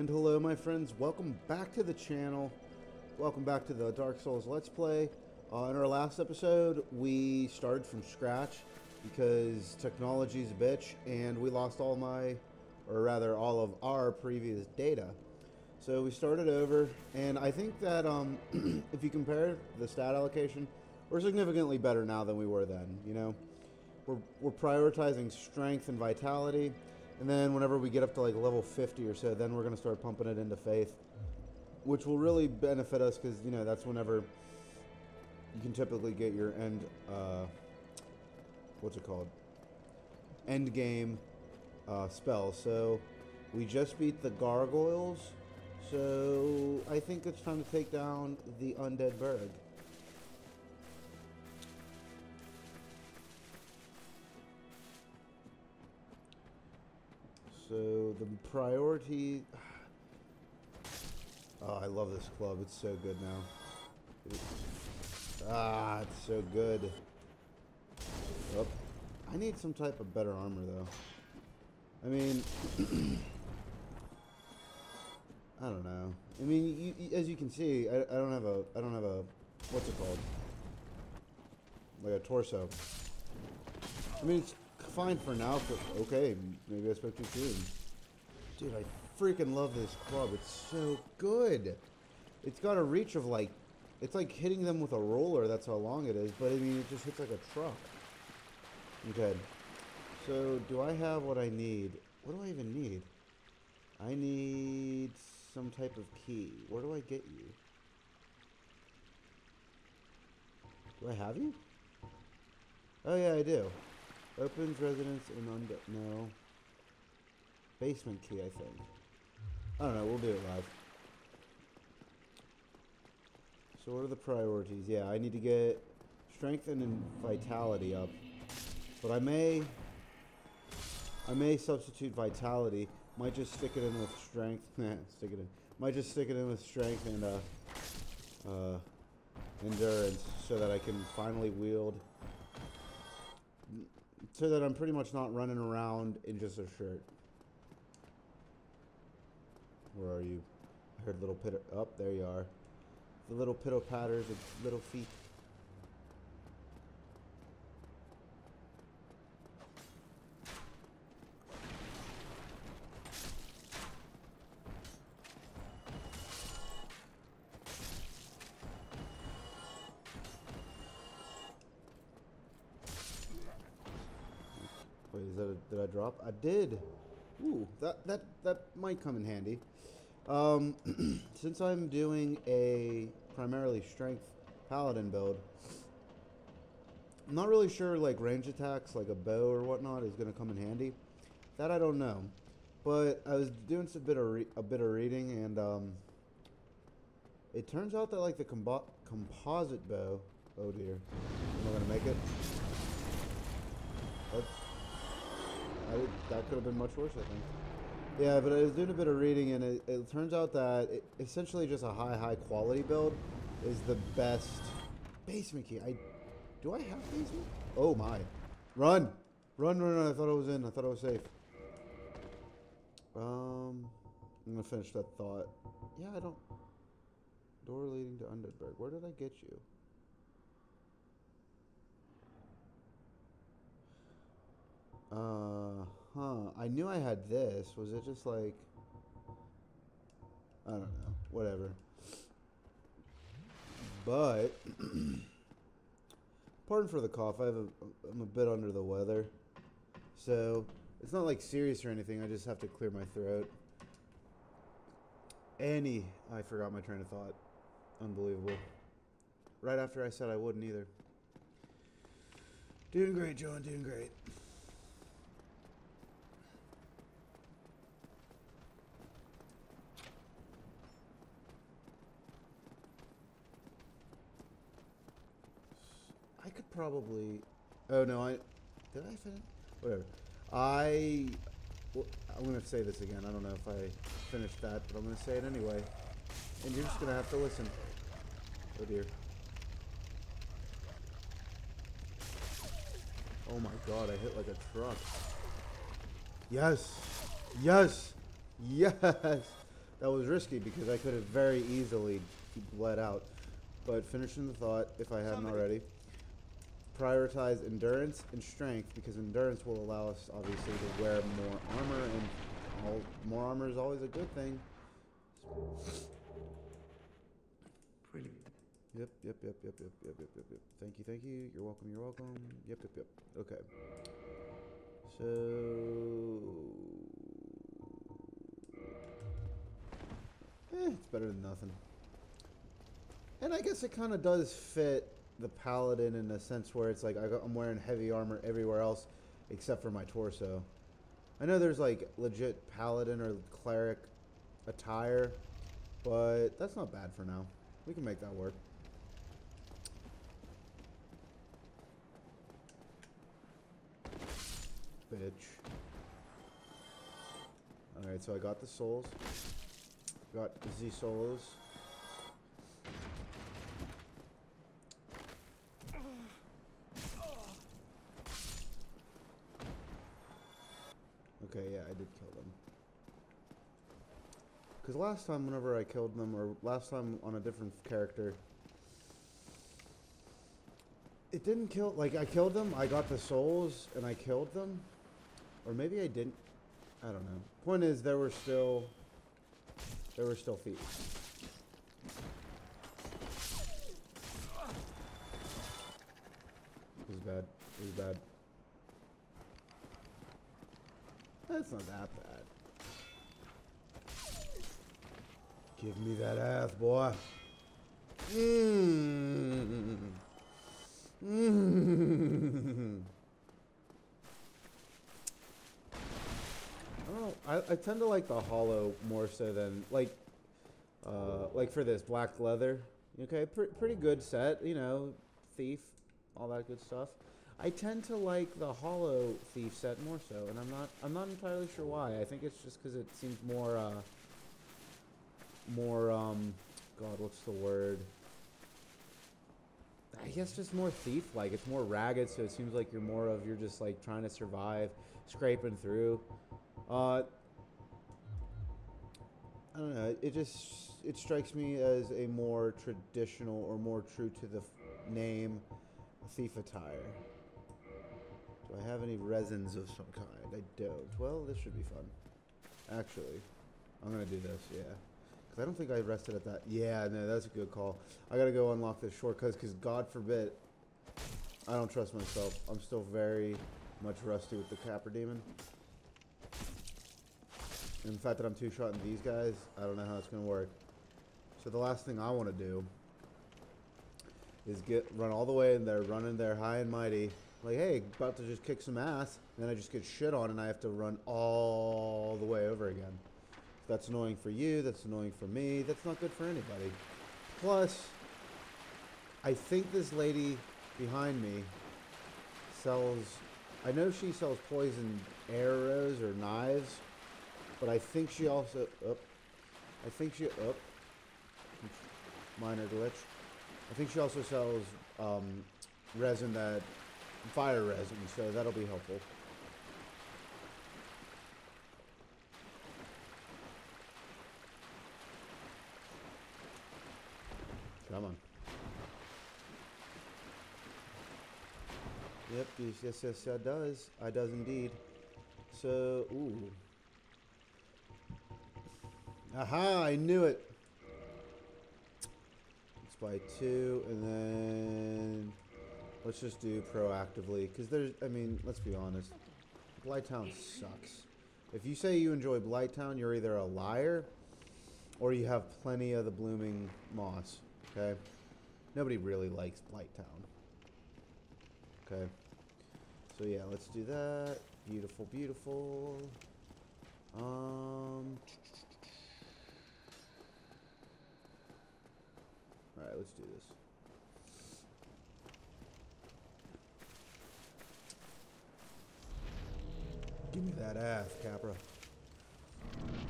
And hello, my friends. Welcome back to the channel. Welcome back to the Dark Souls Let's Play. Uh, in our last episode, we started from scratch because technology's a bitch, and we lost all my, or rather, all of our previous data. So we started over, and I think that um, if you compare the stat allocation, we're significantly better now than we were then. You know, we're we're prioritizing strength and vitality. And then whenever we get up to like level 50 or so, then we're going to start pumping it into faith, which will really benefit us because, you know, that's whenever you can typically get your end, uh, what's it called? End game uh, spell. So we just beat the gargoyles. So I think it's time to take down the Undead Burg. The priority. Oh, I love this club. It's so good now. Ah, it's so good. Oh, I need some type of better armor though. I mean, I don't know. I mean, you, you, as you can see, I, I don't have a, I don't have a, what's it called? Like a torso. I mean, it's fine for now, but okay, maybe I spoke too soon. Dude, I freaking love this club. It's so good. It's got a reach of like, it's like hitting them with a roller. That's how long it is. But I mean, it just hits like a truck. Okay. So, do I have what I need? What do I even need? I need some type of key. Where do I get you? Do I have you? Oh yeah, I do. Opens residence in undead. No. Basement key, I think. I don't know. We'll do it live. So what are the priorities? Yeah, I need to get strength and vitality up. But I may... I may substitute vitality. Might just stick it in with strength. stick it in. Might just stick it in with strength and uh, uh, endurance so that I can finally wield so that I'm pretty much not running around in just a shirt. Where are you? I heard little pitter. Up oh, there you are. The little pitter patters of little feet. Wait, is that a, did I drop? I did. Ooh, that that that might come in handy. Um, since I'm doing a primarily strength paladin build, I'm not really sure like range attacks like a bow or whatnot is going to come in handy. That I don't know. But I was doing a bit of a bit of reading and um, it turns out that like the composite bow. Oh dear, am I gonna make it? That's I, that could have been much worse, I think. Yeah, but I was doing a bit of reading, and it, it turns out that it, essentially just a high, high quality build is the best basement key. I do I have basement? Oh my! Run, run, run, run! I thought I was in. I thought I was safe. Um, I'm gonna finish that thought. Yeah, I don't. Door leading to Undead Burg. Where did I get you? Uh huh. I knew I had this. Was it just like I don't know. Whatever. But pardon for the cough. I have a I'm a bit under the weather. So, it's not like serious or anything. I just have to clear my throat. Any I forgot my train of thought. Unbelievable. Right after I said I wouldn't either. Doing great, Jon. Doing great. I could probably. Oh no, I did I finish? Whatever. I. Well, I'm gonna say this again. I don't know if I finished that, but I'm gonna say it anyway. And you're just gonna have to listen. Oh dear. Oh my god, I hit like a truck. Yes! Yes! Yes! that was risky because I could have very easily bled out. But finishing the thought, if I hadn't already, prioritize endurance and strength because endurance will allow us obviously to wear more armor and all, more armor is always a good thing. Brilliant. Yep, yep, yep, yep, yep, yep, yep, yep, yep. Thank you, thank you. You're welcome, you're welcome. Yep, yep, yep. Okay. So. Eh, it's better than nothing. And I guess it kind of does fit the paladin in a sense where it's like I I'm wearing heavy armor everywhere else except for my torso. I know there's like legit paladin or cleric attire, but that's not bad for now. We can make that work. Bitch. Alright, so I got the souls. Got Z solos. Okay, yeah, I did kill them. Because last time, whenever I killed them, or last time on a different character, it didn't kill. Like, I killed them, I got the souls, and I killed them. Or maybe I didn't. I don't know. Point is, there were still. There were still thieves. It was bad. It was bad. That's not that bad. Give me that ass, boy. Mmm. Mmm. I don't know. I, I tend to like the hollow more so than like, uh, like for this black leather. Okay, pre- pretty good set. You know, thief, all that good stuff. I tend to like the hollow thief set more so, and I'm not I'm not entirely sure why. I think it's just because it seems more uh, more um, God, what's the word? I guess just more thief like. It's more ragged, so it seems like you're more of you're just like trying to survive, scraping through. Uh, I don't know. It just it strikes me as a more traditional or more true to the name thief attire. Do I have any resins of some kind? I don't. Well, this should be fun. Actually, I'm gonna do this. Yeah, because I don't think I rested at that. Yeah, no, that's a good call. I gotta go unlock this shortcut because God forbid, I don't trust myself. I'm still very much rusty with the Capra Demon. And the fact that I'm two-shotting these guys, I don't know how it's gonna work. So the last thing I want to do is get run all the way in there, run in there high and mighty, like hey, about to just kick some ass, and then I just get shit on, and I have to run all the way over again. That's annoying for you. That's annoying for me. That's not good for anybody. Plus, I think this lady behind me sells. I know she sells poison arrows or knives, but I think she also. Oh, I think she. Oh, minor glitch. I think she also sells um, resin that fire resin, so that'll be helpful. Come on. Yep, yes, yes, yes, it does. I does indeed. So, ooh. Aha, I knew it. It's by two, and then let's just do proactively, because there's, I mean, let's be honest. Blighttown sucks. If you say you enjoy Blighttown, you're either a liar or you have plenty of the blooming moss. Okay? Nobody really likes Blighttown. Okay. So yeah, let's do that. Beautiful, beautiful. Um. All right, let's do this. Give me that ass, Capra.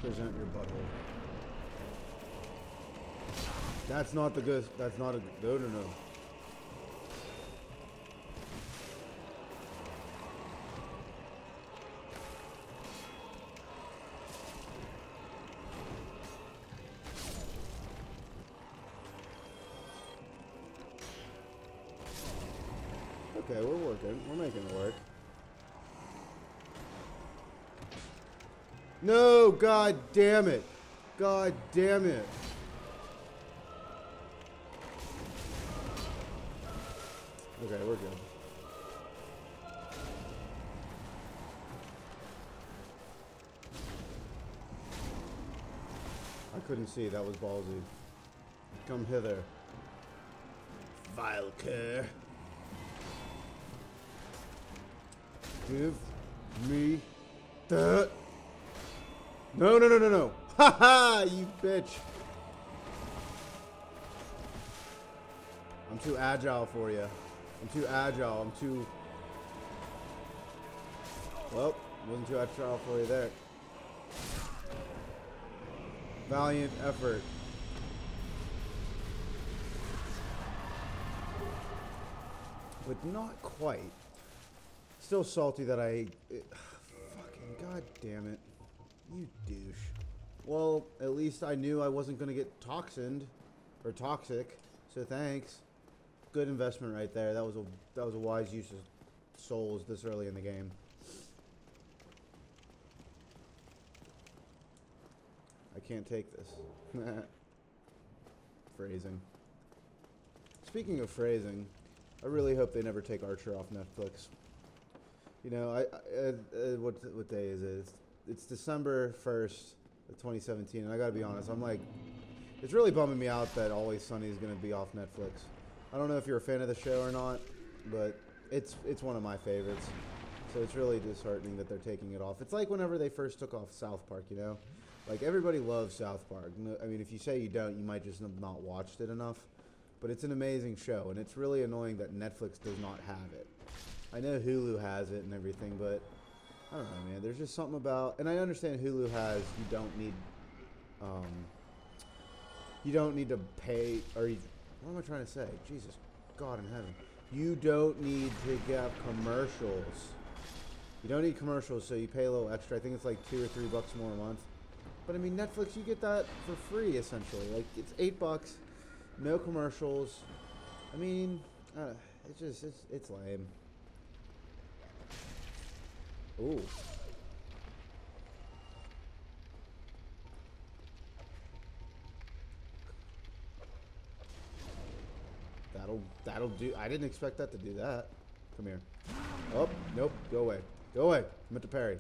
Present your butthole. That's not the good. That's not a. No, no, no. Okay, we're working. We're making it work. No, god damn it. God damn it. Couldn't see, that was ballsy. Come hither. Vilker. Give me that. No, no, no, no, no. Ha ha, you bitch. I'm too agile for you. I'm too agile. I'm too. Well, wasn't too agile for you there. Valiant effort. But not quite. Still salty that I. It, fucking god damn it. You douche. Well, at least I knew I wasn't going to get toxined or toxic. So thanks. Good investment right there. That was a that was a wise use of souls this early in the game. Can't take this. phrasing. Speaking of phrasing, I really hope they never take Archer off Netflix. You know, I, I uh, uh, what what day is it? It's, it's December first, 2017, and I gotta be honest, I'm like, it's really bumming me out that Always Sunny is gonna be off Netflix. I don't know if you're a fan of the show or not, but it's it's one of my favorites. So it's really disheartening that they're taking it off. It's like whenever they first took off South Park, you know? Like everybody loves South Park. I mean, if you say you don't, you might just have not watched it enough. But it's an amazing show, and it's really annoying that Netflix does not have it. I know Hulu has it and everything, but I don't know, man. There's just something about, and I understand Hulu has. You don't need, um, you don't need to pay, or you, what am I trying to say? Jesus, God in heaven. You don't need to get commercials. You don't need commercials, so you pay a little extra. I think it's like two or three bucks more a month. But I mean, Netflix, you get that for free essentially. Like it's eight bucks, no commercials. I mean, uh, it's just it's it's lame. Ooh. That'll that'll do. I didn't expect that to do that. Come here. Oh, nope. Go away. Go away. I meant to parry.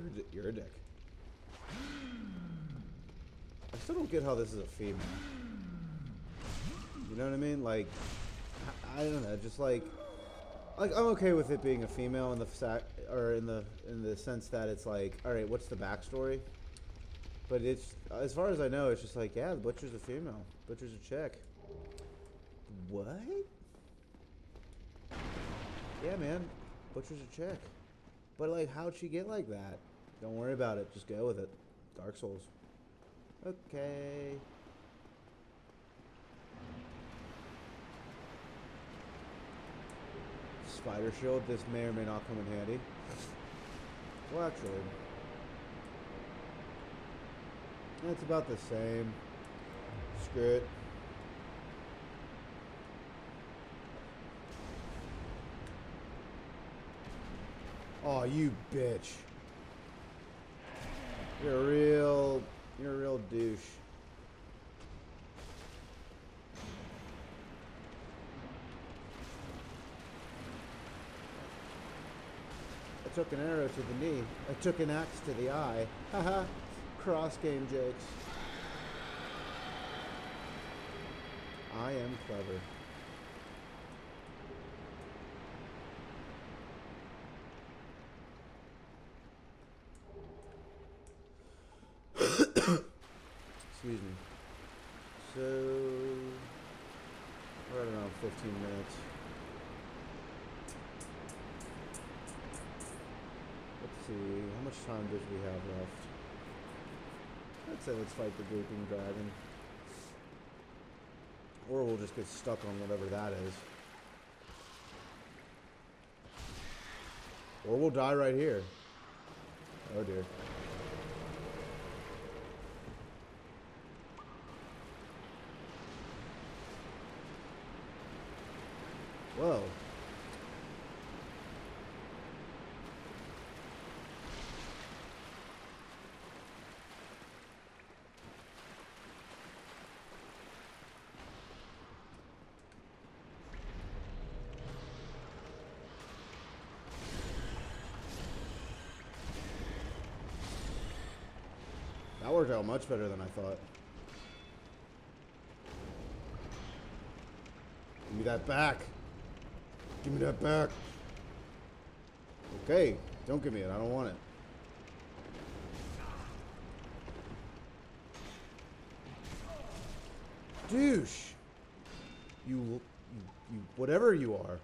You're a, di- you're a dick. I how this is a female. You know what I mean? Like, I, I don't know. Just like, like I'm okay with it being a female in the sac or in the in the sense that it's like, all right, what's the backstory? But it's as far as I know, it's just like, yeah, the butcher's a female. Butcher's a chick. What? Yeah, man. Butcher's a chick. But like, how'd she get like that? Don't worry about it. Just go with it. Dark Souls. Okay. Spider shield. This may or may not come in handy. Well, actually, it's about the same. Screw it. Oh, you bitch. You're a real, you're a real douche. I took an arrow to the knee. I took an axe to the eye. Haha. Cross game jokes. I am clever. Excuse me. So at around 15 minutes. Let's see, how much time does we have left? I'd say let's fight the gaping dragon. Or we'll just get stuck on whatever that is. Or we'll die right here. Oh dear. Whoa. That worked out much better than I thought. Give me that back. Give me that back. Okay, don't give me it. I don't want it. Douche. You, you, you, whatever you are.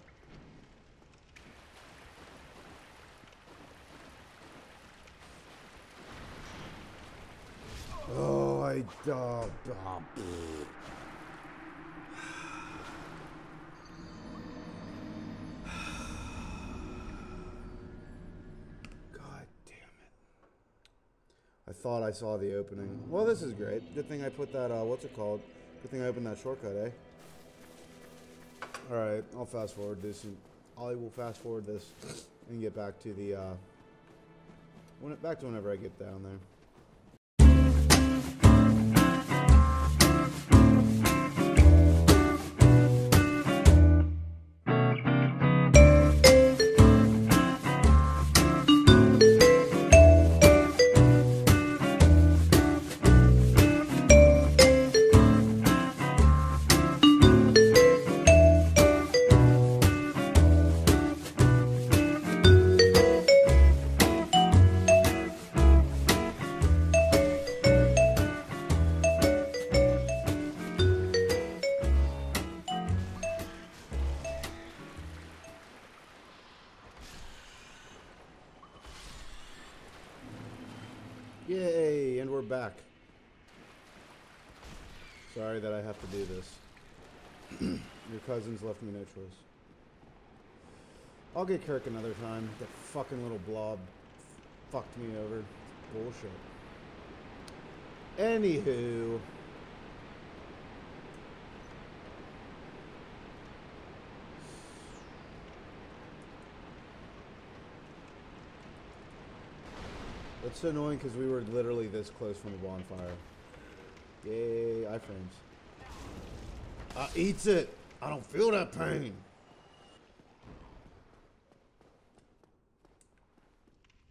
Oh, I, uh, uh, God damn it. I thought I saw the opening. Well, this is great. Good thing I put that, uh, what's it called? Good thing I opened that shortcut, eh? Alright, I'll fast forward this. And I will fast forward this and get back to the, uh, when back to whenever I get down there. Sorry that I have to do this. Your cousins left me no choice. I'll get Kirk another time. That fucking little blob fucked me over. Bullshit. Anywho. It's so annoying because we were literally this close from the bonfire. Yay, iframes. I eats it. I don't feel that pain.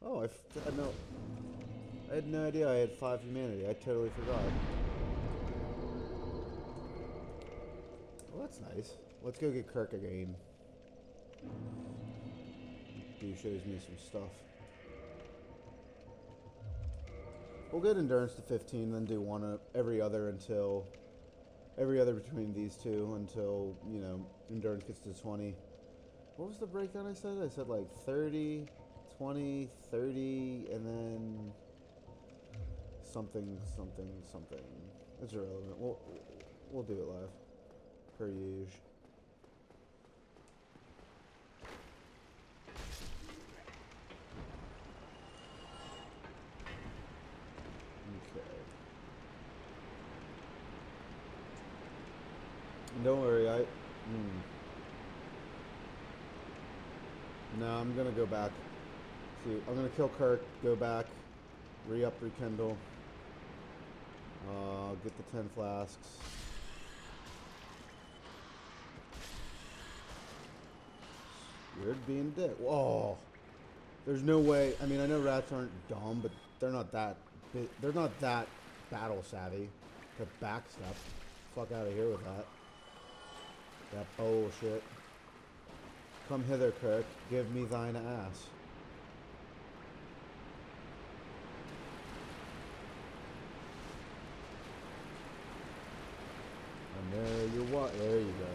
Oh, I had no. I had no idea I had five humanity. I totally forgot. Well, that's nice. Let's go get Kirk again. He shows me some stuff. We'll get endurance to 15, then do one uh, every other until every other between these two until you know endurance gets to 20. What was the breakdown I said? I said like 30, 20, 30, and then something, something, something. It's irrelevant. We'll we'll do it live, per usual. Okay. Don't worry, I. Hmm. No, I'm gonna go back. See, I'm gonna kill Kirk, go back, re up, rekindle. Uh, get the 10 flasks. Weird being dick. Whoa. There's no way. I mean, I know rats aren't dumb, but they're not that. They're not that battle savvy to backstep. Fuck out of here with that. That bullshit. Come hither, Kirk. Give me thine ass. And there you what? There you go.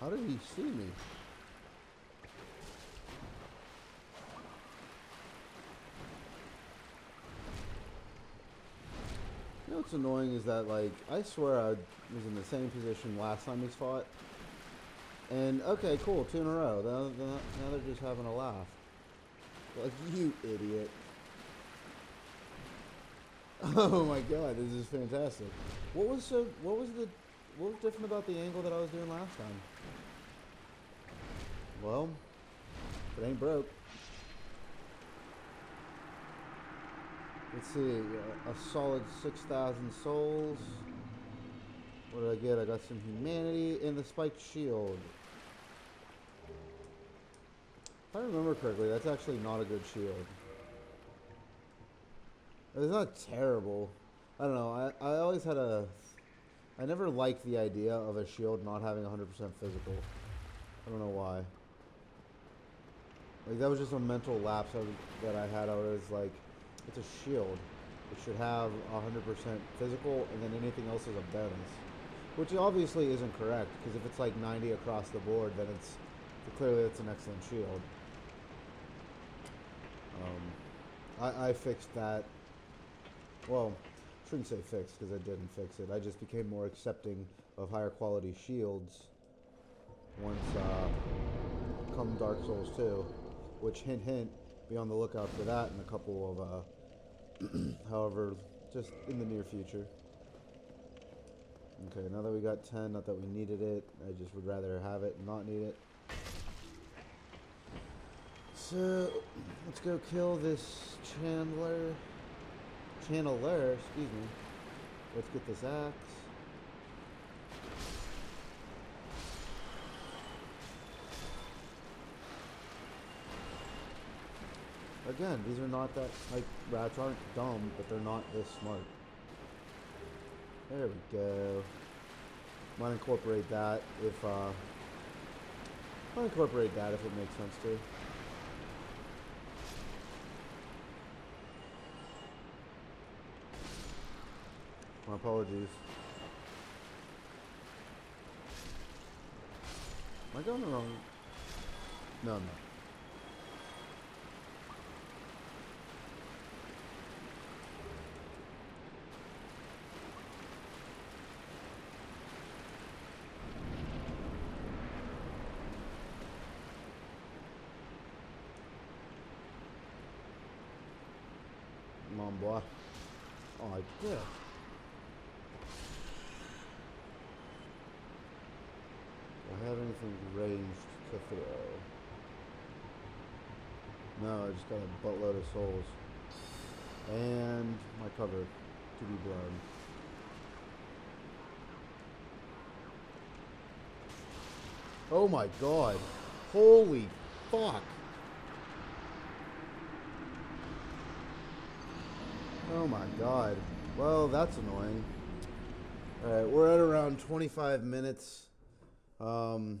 How did he see me? What's annoying is that like I swear I was in the same position last time we fought. And okay, cool, two in a row. Now, now, they're just having a laugh. Like you idiot. Oh my god, this is fantastic. What was so? What was the? What was different about the angle that I was doing last time? Well, it ain't broke. Let's see, a, solid 6,000 souls. What did I get? I got some humanity and the spiked shield. If I remember correctly, that's actually not a good shield. It's not terrible. I don't know. I, I always had a. I never liked the idea of a shield not having 100% physical. I don't know why. Like, that was just a mental lapse that I had. I was like, it's a shield. It should have 100% physical, and then anything else is a bonus. Which obviously isn't correct, because if it's like 90 across the board, then it's clearly it's an excellent shield. Um, I, I fixed that. Well, shouldn't say fixed because I didn't fix it. I just became more accepting of higher quality shields once uh, come Dark Souls 2, which hint hint, be on the lookout for that in a couple of, uh, however, just in the near future. Okay, now that we got 10, not that we needed it, I just would rather have it and not need it. So, let's go kill this Chandler. Chandler, excuse me. Let's get this axe. Again, these are not that, like, rats aren't dumb, but they're not this smart. There we go. Might incorporate that if, uh, might incorporate that if it makes sense to. My apologies. Am I going the wrong? No, I'm boy. Oh. Do I have anything ranged to throw? No, I just got a buttload of souls. And my cover to be blown. Oh my god. Holy fuck. Oh my god. Well, that's annoying. Alright, we're at around 25 minutes. Um,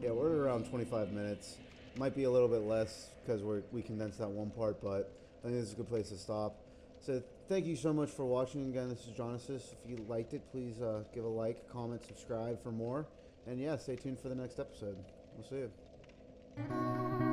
yeah, we're at around 25 minutes. Might be a little bit less because we we condensed that one part, but I think this is a good place to stop. So thank you so much for watching. Again, this is Jonesis. If you liked it, please uh, give a like, comment, subscribe for more. And yeah, stay tuned for the next episode. We'll see you.